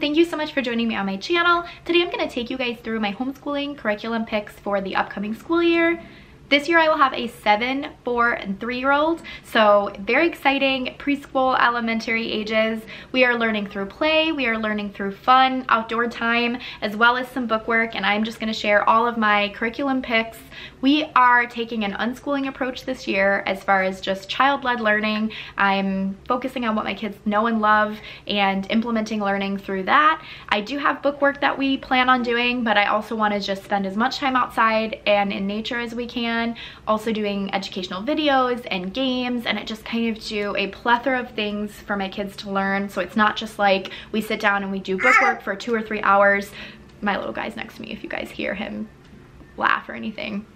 Thank you so much for joining me on my channel. Today I'm going to take you guys through my homeschooling curriculum picks for the upcoming school year. This year I will have a seven, four, and three-year-old. So very exciting preschool, elementary ages. We are learning through play, we are learning through fun, outdoor time, as well as some bookwork. And I'm just gonna share all of my curriculum picks. We are taking an unschooling approach this year as far as just child-led learning. I'm focusing on what my kids know and love and implementing learning through that. I do have bookwork that we plan on doing, but I also wanna just spend as much time outside and in nature as we can also doing educational videos and games, and it just kind of do a plethora of things for my kids to learn. So it's not just like we sit down and we do bookwork for two or three hours. My little guy's next to me if you guys hear him laugh or anything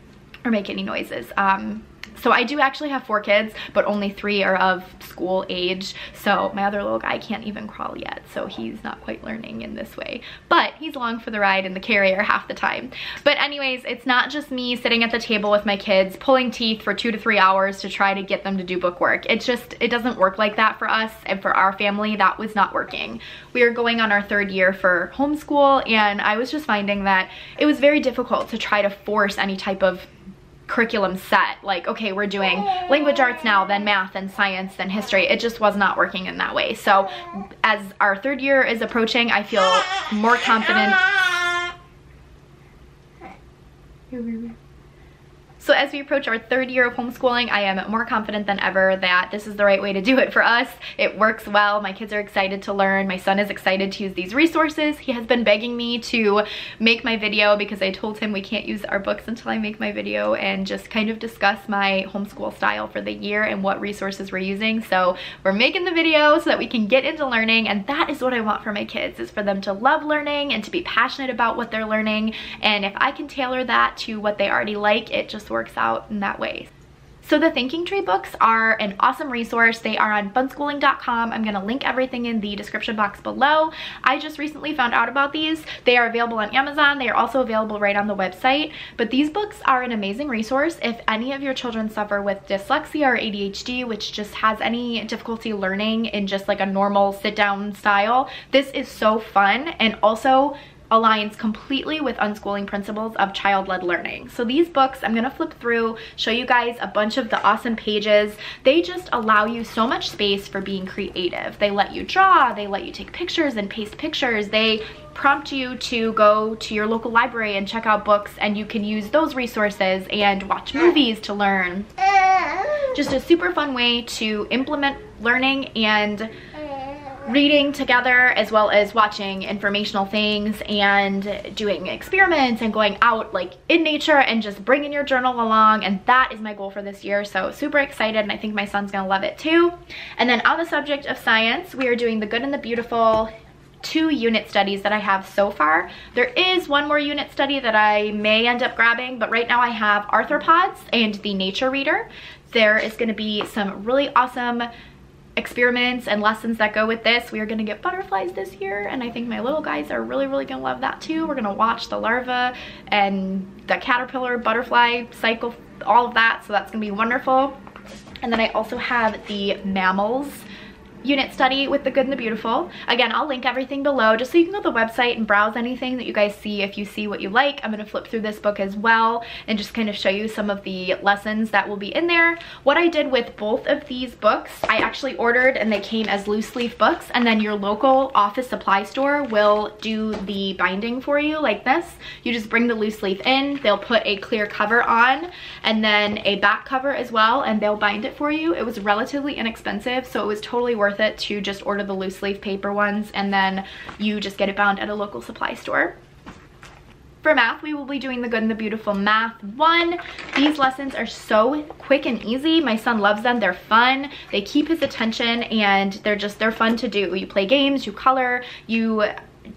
or make any noises. Um, so I do actually have four kids, but only three are of school age. So my other little guy can't even crawl yet. So he's not quite learning in this way, but he's along for the ride in the carrier half the time. But anyways, it's not just me sitting at the table with my kids, pulling teeth for two to three hours to try to get them to do bookwork. It just, it doesn't work like that for us and for our family, that was not working. We are going on our third year for homeschool and I was just finding that it was very difficult to try to force any type of curriculum set like okay we're doing language arts now then math and science then history. It just was not working in that way. So as our third year is approaching I feel more confident so as we approach our third year of homeschooling, I am more confident than ever that this is the right way to do it for us. It works well. My kids are excited to learn. My son is excited to use these resources. He has been begging me to make my video because I told him we can't use our books until I make my video and just kind of discuss my homeschool style for the year and what resources we're using. So we're making the video so that we can get into learning and that is what I want for my kids is for them to love learning and to be passionate about what they're learning. And if I can tailor that to what they already like, it just works out in that way. So the Thinking Tree books are an awesome resource. They are on funschooling.com. I'm going to link everything in the description box below. I just recently found out about these. They are available on Amazon. They are also available right on the website. But these books are an amazing resource if any of your children suffer with dyslexia or ADHD, which just has any difficulty learning in just like a normal sit down style. This is so fun and also aligns completely with unschooling principles of child-led learning. So these books, I'm gonna flip through, show you guys a bunch of the awesome pages. They just allow you so much space for being creative. They let you draw, they let you take pictures and paste pictures. They prompt you to go to your local library and check out books and you can use those resources and watch movies to learn. Just a super fun way to implement learning and reading together as well as watching informational things and doing experiments and going out like in nature and just bringing your journal along and that is my goal for this year so super excited and I think my son's gonna love it too and then on the subject of science we are doing the good and the beautiful two unit studies that I have so far. There is one more unit study that I may end up grabbing, but right now I have arthropods and the nature reader. There is gonna be some really awesome experiments and lessons that go with this. We are gonna get butterflies this year and I think my little guys are really, really gonna love that too. We're gonna watch the larva and the caterpillar butterfly cycle, all of that. So that's gonna be wonderful. And then I also have the mammals unit study with the good and the beautiful. Again, I'll link everything below just so you can go to the website and browse anything that you guys see if you see what you like. I'm going to flip through this book as well and just kind of show you some of the lessons that will be in there. What I did with both of these books, I actually ordered and they came as loose leaf books and then your local office supply store will do the binding for you like this. You just bring the loose leaf in, they'll put a clear cover on and then a back cover as well and they'll bind it for you. It was relatively inexpensive so it was totally worth worth it to just order the loose leaf paper ones and then you just get it bound at a local supply store. For math, we will be doing the Good and the Beautiful Math 1. These lessons are so quick and easy. My son loves them. They're fun. They keep his attention and they're just, they're fun to do. You play games, you color, you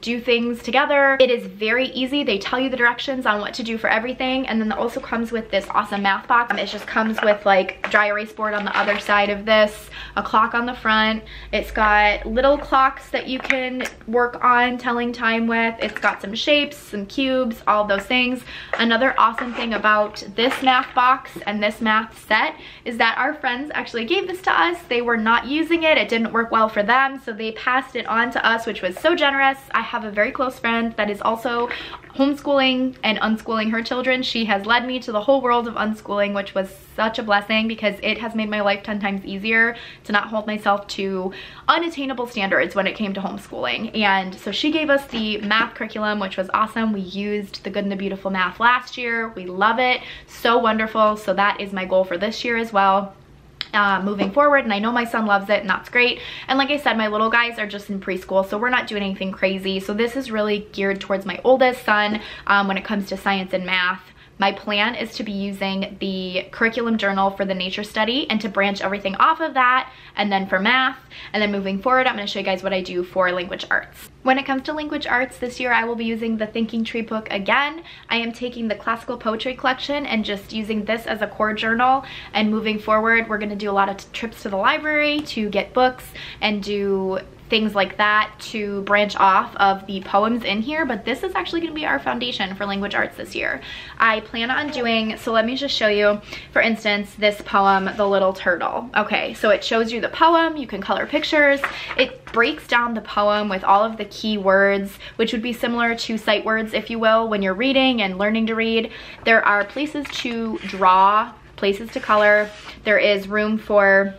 do things together. It is very easy. They tell you the directions on what to do for everything. And then it also comes with this awesome math box. Um, it just comes with like dry erase board on the other side of this, a clock on the front. It's got little clocks that you can work on telling time with. It's got some shapes, some cubes, all those things. Another awesome thing about this math box and this math set is that our friends actually gave this to us. They were not using it. It didn't work well for them. So they passed it on to us, which was so generous. I have a very close friend that is also homeschooling and unschooling her children. She has led me to the whole world of unschooling, which was such a blessing because it has made my life 10 times easier to not hold myself to unattainable standards when it came to homeschooling. And so she gave us the math curriculum, which was awesome. We used the Good and the Beautiful math last year. We love it. So wonderful. So that is my goal for this year as well uh, moving forward and I know my son loves it and that's great. And like I said my little guys are just in preschool so we're not doing anything crazy. So this is really geared towards my oldest son um, when it comes to science and math my plan is to be using the curriculum journal for the nature study and to branch everything off of that and then for math and then moving forward I'm going to show you guys what I do for language arts. When it comes to language arts this year I will be using the Thinking Tree book again. I am taking the classical poetry collection and just using this as a core journal and moving forward we're going to do a lot of trips to the library to get books and do things like that to branch off of the poems in here, but this is actually gonna be our foundation for language arts this year. I plan on doing, so let me just show you, for instance, this poem, The Little Turtle. Okay, so it shows you the poem, you can color pictures. It breaks down the poem with all of the key words, which would be similar to sight words, if you will, when you're reading and learning to read. There are places to draw, places to color. There is room for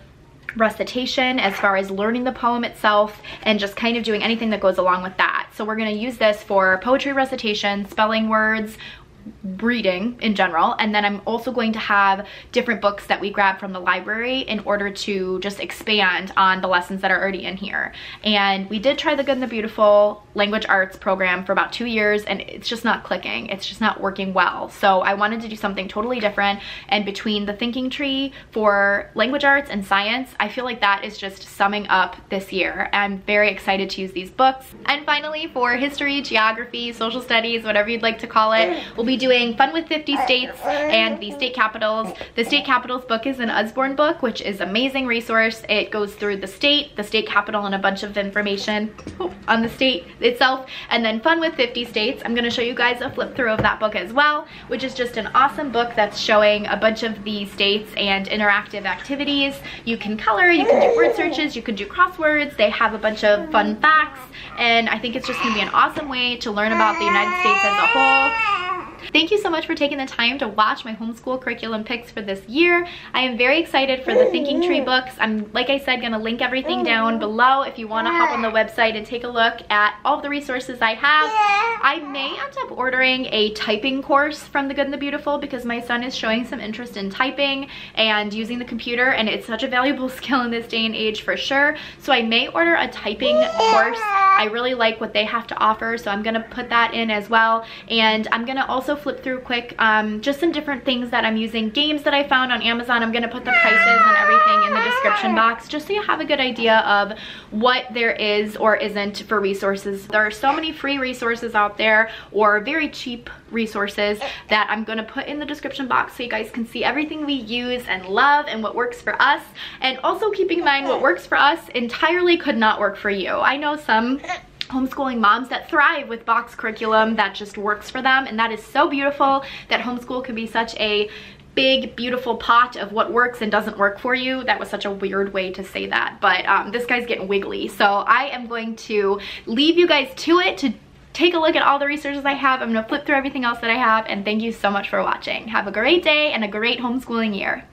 recitation as far as learning the poem itself and just kind of doing anything that goes along with that. So we're gonna use this for poetry recitation, spelling words, reading in general and then I'm also going to have different books that we grab from the library in order to just expand on the lessons that are already in here. And we did try the Good and the Beautiful language arts program for about two years and it's just not clicking. It's just not working well. So I wanted to do something totally different. And between the thinking tree for language arts and science I feel like that is just summing up this year. I'm very excited to use these books. And finally for history geography social studies whatever you'd like to call it we'll be doing Fun with 50 States and the state capitals. The state capitals book is an Usborne book, which is amazing resource. It goes through the state, the state capital, and a bunch of information on the state itself. And then Fun with 50 States, I'm gonna show you guys a flip through of that book as well, which is just an awesome book that's showing a bunch of the states and interactive activities. You can color, you can do word searches, you can do crosswords. They have a bunch of fun facts, and I think it's just gonna be an awesome way to learn about the United States as a whole Thank you so much for taking the time to watch my homeschool curriculum picks for this year. I am very excited for the Thinking Tree books. I'm, like I said, gonna link everything oh. down below if you wanna hop on the website and take a look at all the resources I have. I may end up ordering a typing course from The Good and the Beautiful because my son is showing some interest in typing and using the computer and it's such a valuable skill in this day and age for sure. So I may order a typing course. I really like what they have to offer so I'm gonna put that in as well. And I'm gonna also flip through quick um, just some different things that I'm using. Games that I found on Amazon. I'm to put the prices and everything in the description box just so you have a good idea of what there is or isn't for resources. There are so many free resources out there or very cheap resources that I'm to put in the description box so you guys can see everything we use and love and what works for us. And also keeping in mind what works for us entirely could not work for you. I know some homeschooling moms that thrive with box curriculum that just works for them. And that is so beautiful that homeschool can be such a big beautiful pot of what works and doesn't work for you. That was such a weird way to say that. But um, this guy's getting wiggly. So I am going to leave you guys to it to take a look at all the resources I have. I'm gonna flip through everything else that I have. And thank you so much for watching. Have a great day and a great homeschooling year